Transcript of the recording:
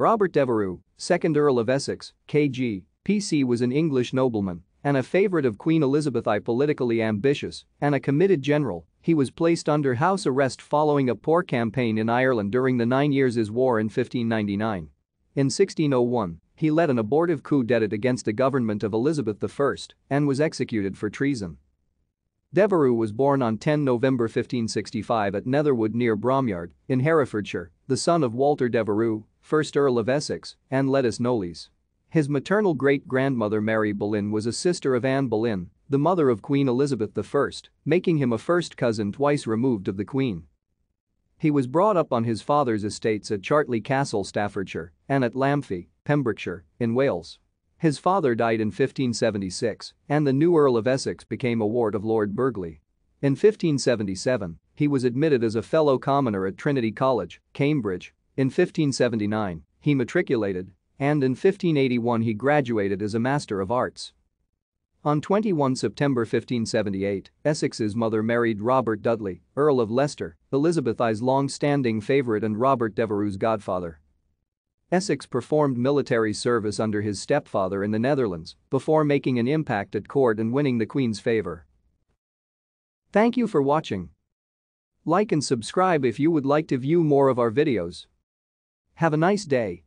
Robert Devereux, 2nd Earl of Essex, KG, PC was an English nobleman and a favourite of Queen Elizabeth I politically ambitious and a committed general, he was placed under house arrest following a poor campaign in Ireland during the Nine Years' War in 1599. In 1601, he led an abortive coup d'etat against the government of Elizabeth I and was executed for treason. Devereux was born on 10 November 1565 at Netherwood near Bromyard, in Herefordshire, the son of Walter Devereux, 1st Earl of Essex, and Lettice Knollys. His maternal great-grandmother Mary Boleyn was a sister of Anne Boleyn, the mother of Queen Elizabeth I, making him a first cousin twice removed of the Queen. He was brought up on his father's estates at Chartley Castle, Staffordshire, and at Lamphey, Pembrokeshire, in Wales. His father died in 1576, and the new Earl of Essex became a ward of Lord Burghley. In 1577, he was admitted as a fellow commoner at Trinity College, Cambridge. In 1579, he matriculated, and in 1581 he graduated as a Master of Arts. On 21 September 1578, Essex's mother married Robert Dudley, Earl of Leicester, Elizabeth I's long-standing favourite and Robert Devereux's godfather. Essex performed military service under his stepfather in the Netherlands before making an impact at court and winning the Queen's favor. Thank you for watching. Like and subscribe if you would like to view more of our videos. Have a nice day.